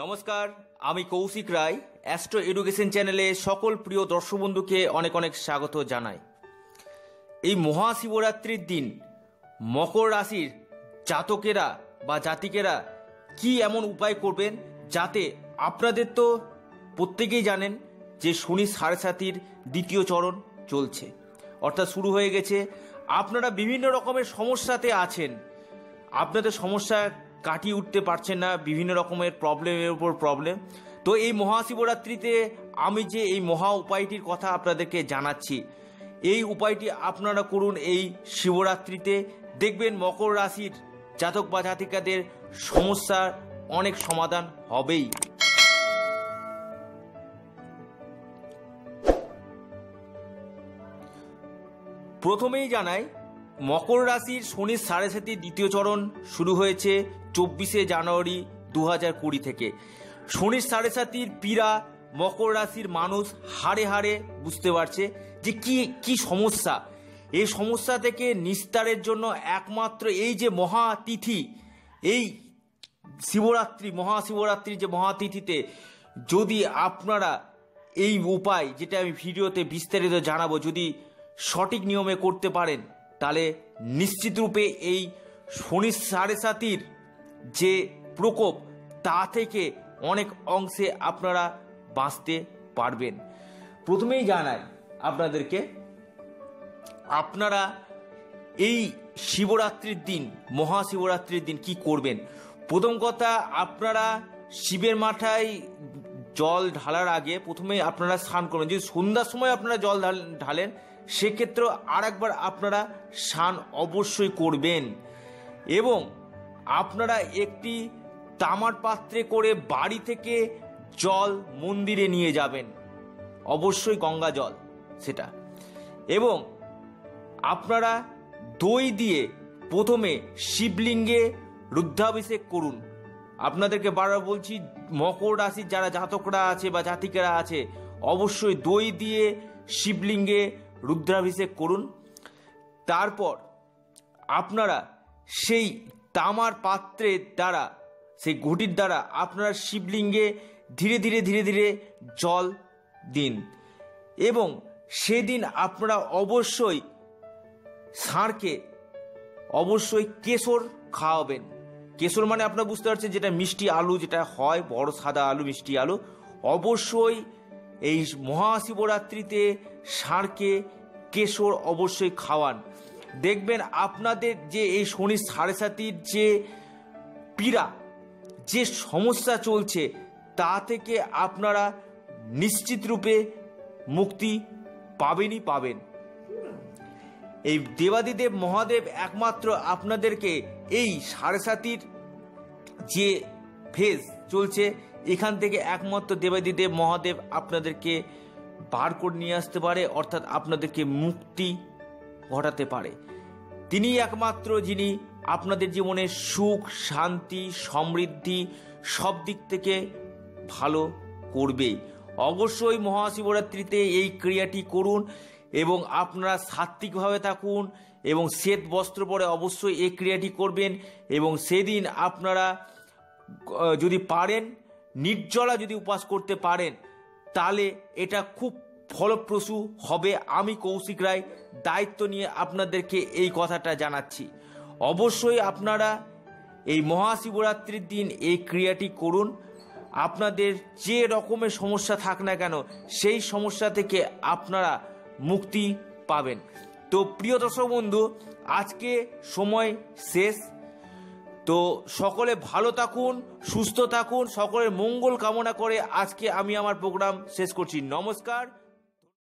নমস্কার, আমি কৌশিক রায় astro education চ্যানেলে সকল প্রিয় দর্শক বন্ধুকে অনেক অনেক স্বাগত জানাই। এই মহাশিবরাত্রির দিন মকর রাশির জাতকেরা বা জাতিকেরা কি এমন উপায় করবেন যাতে আপনাদের তো প্রত্যেকেই জানেন যে শনি সাড়ে সাতির দ্বিতীয় চরণ চলছে। অর্থাৎ শুরু হয়ে গেছে। আপনারা বিভিন্ন রকমের সমস্যাতে আছেন। আপনাদের সমস্যা কাটিয়ে উঠতে পারছেন না, বিভিন্ন রকমের প্রবলেমের উপর প্রবলেম তো এই মহাশিবরাত্রিতে আমি যে এই মহা উপায়টির কথা আপনাদেরকে জানাচ্ছি, এই উপায়টি আপনারা করুন এই শিবরাত্রিতে। দেখবেন মকর রাশির জাতক বা জাতিকাদের সমস্যার অনেক সমাধান হবেই। প্রথমেই জানাই মকর রাশির শনির সাড়ে সাতি দ্বিতীয় চরণ শুরু হয়েছে চব্বিশে জানুয়ারি দু হাজার কুড়ি থেকে। শনির সাড়ে সাতির পীড়া মকর রাশির মানুষ হাড়ে হাড়ে বুঝতে পারছে যে কি কি সমস্যা। এই সমস্যা থেকে নিস্তারের জন্য একমাত্র এই যে মহাতিথি, এই শিবরাত্রি, মহাশিবরাত্রির যে মহাতিথিতে যদি আপনারা এই উপায়, যেটা আমি ভিডিওতে বিস্তারিত জানাব, যদি সঠিক নিয়মে করতে পারেন তাহলে নিশ্চিত রূপে এই শনি সাড়ে সাতির যে প্রকোপ, তা থেকে অনেক অংশে আপনারা বাঁচতে পারবেন। প্রথমেই জানাই আপনাদেরকে, আপনারা এই শিবরাত্রির দিন, মহাশিবরাত্রির দিন কি করবেন? প্রথম কথা, আপনারা শিবের মাথায় জল ঢালার আগে প্রথমে আপনারা স্নান করবেন। যদি সন্ধ্যার সময় আপনারা জল ঢাল- ঢালেন সেক্ষেত্রেও আর একবার আপনারা স্নান অবশ্যই করবেন। এবং আপনারা একটি তামার পাত্রে করে বাড়ি থেকে জল মন্দিরে নিয়ে যাবেন। অবশ্যই গঙ্গা জল, সেটা। এবং আপনারা দই দিয়ে প্রথমে শিবলিঙ্গে রুদ্ধাভিষেক করুন। আপনাদেরকে বারবার বলছি, মকর রাশির যারা জাতকরা আছে বা জাতিকেরা আছে, অবশ্যই দই দিয়ে শিবলিঙ্গে রুদ্রাভিষেক করুন। তারপর আপনারা সেই তামার পাত্রের দ্বারা, সেই ঘটির দ্বারা আপনারা শিবলিঙ্গে ধীরে ধীরে ধীরে ধীরে জল দিন। এবং সেদিন আপনারা অবশ্যই ষাঁড়কে অবশ্যই কেশর খাওয়াবেন। কেশর মানে আপনারা বুঝতে পারছেন যেটা মিষ্টি আলু, যেটা হয় বড় সাদা আলু, মিষ্টি আলু। অবশ্যই এই মহাশিবরাত্রিতে ষাঁড়কে কেশর অবশ্যই খাওয়ান। দেখবেন আপনাদের যে এই শনি সাড়ে সাতির যে পীড়া, যে সমস্যা চলছে, তা থেকে আপনারা নিশ্চিত রূপে মুক্তি পাবেনই পাবেন। এই দেবাদিদেব মহাদেব একমাত্র আপনাদেরকে এই সাড়ে সাতির যে ফেজ চলছে এখান থেকে একমাত্র দেবাদিদেব মহাদেব আপনাদেরকে বার করে নিয়ে আসতে পারে, অর্থাৎ আপনাদেরকে মুক্তি ঘটাতে পারে। তিনি একমাত্র যিনি আপনাদের জীবনে সুখ, শান্তি, সমৃদ্ধি সব দিক থেকে ভালো করবেই। অবশ্যই মহাশিবরাত্রিতে এই ক্রিয়াটি করুন এবং আপনারা সাত্ত্বিকভাবে থাকুন এবং শ্বেত বস্ত্র পরে অবশ্যই এই ক্রিয়াটি করবেন এবং সেদিন আপনারা যদি পারেন নির্জলা যদি উপাস করতে পারেন, তাহলে এটা খুব ফলপ্রসূ হবে। আমি কৌশিক রায়, দায়িত্ব নিয়ে আপনাদেরকে এই কথাটা জানাচ্ছি। অবশ্যই আপনারা এই মহাশিবরাত্রির দিন এই ক্রিয়াটি করুন। আপনাদের যে রকমের সমস্যা থাক না কেন, সেই সমস্যা থেকে আপনারা মুক্তি পাবেন। তো প্রিয় দর্শক বন্ধু, আজকে সময় শেষ। তো সকলে ভালো থাকুন, সুস্থ থাকুন, সকলের মঙ্গল কামনা করে আজকে আমি আমার প্রোগ্রাম শেষ করছি। নমস্কার